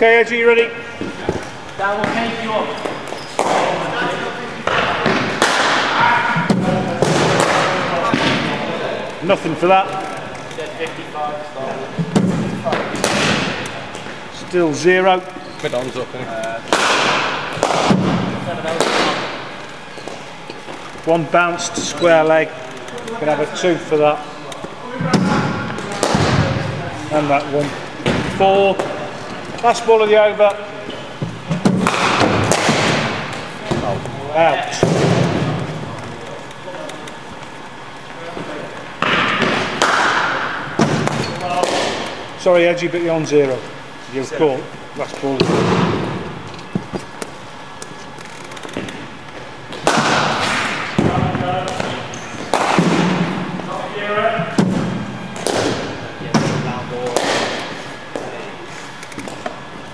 Okay, Edgy, you ready? That will take you up. Nothing for that. Said 55 start. Still zero. Mid-ons up. Eh? One bounced square leg. Can have a two for that. And that one. Four. Last ball of the over. Out. Sorry, Edgy, but you're on zero. You're caught. Last ball.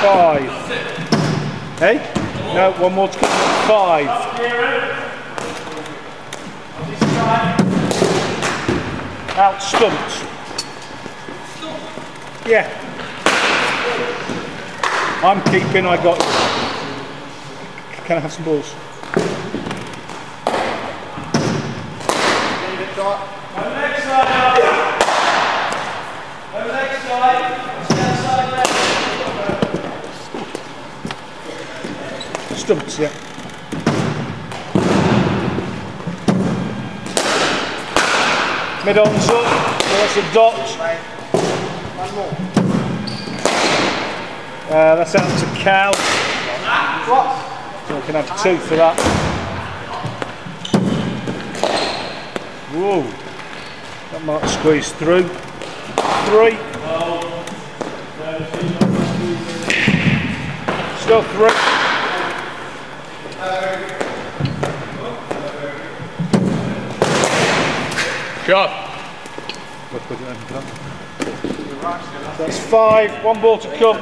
Five. Hey? No, one more to come. Five. Out stumped. Yeah. I'm keeping, I got Can I have some balls? Stumped, yeah. Mid-ons up, there's a dot. Uh, that's out to Cal. So I can have two for that. Whoa. That might squeeze through. Three. Still three. Shot! That's five. One ball to come.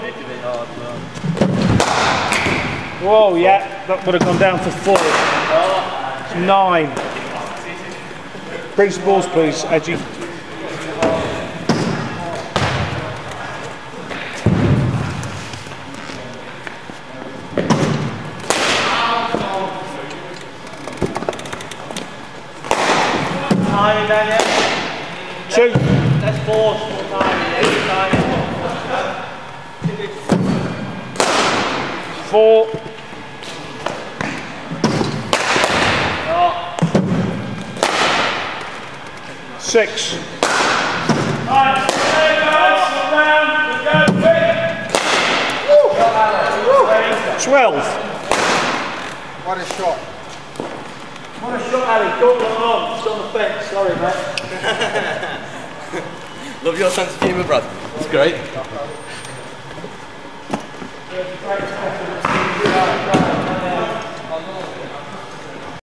Whoa, yeah. That would have gone down for four. Nine. Bring some balls, please, Edgy. Timing, Daniel. Two. Let's pause for timing. Yeah. Four. Six. Twelve. What a shot. What a shot, Ali. Don't look on. It's on the fence. Sorry, mate. Love your sense of humour, Brad. It's great.